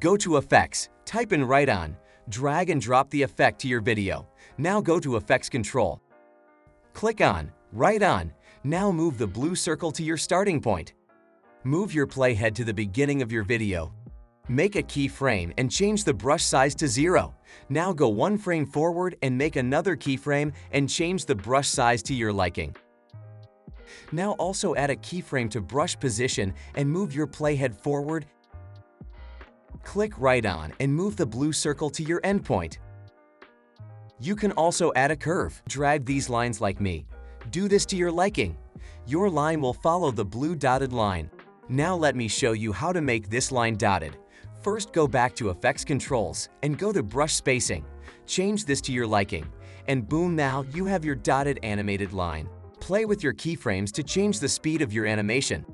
Go to Effects, type in Write On, drag and drop the effect to your video. Now go to Effects Control. Click on Write On. Now move the blue circle to your starting point. Move your playhead to the beginning of your video. Make a keyframe and change the brush size to zero. Now go one frame forward and make another keyframe and change the brush size to your liking. Now also add a keyframe to brush position and move your playhead forward. Click write on and move the blue circle to your endpoint. You can also add a curve. Drag these lines like me. Do this to your liking. Your line will follow the blue dotted line. Now let me show you how to make this line dotted. First go back to Effects Controls and go to Brush Spacing. Change this to your liking. And boom now you have your dotted animated line. Play with your keyframes to change the speed of your animation.